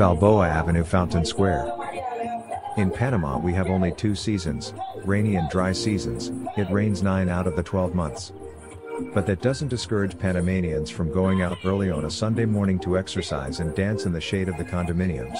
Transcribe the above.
Balboa Avenue Fountain Square. In Panama we have only two seasons, rainy and dry seasons, it rains 9 out of the 12 months. But that doesn't discourage Panamanians from going out early on a Sunday morning to exercise and dance in the shade of the condominiums.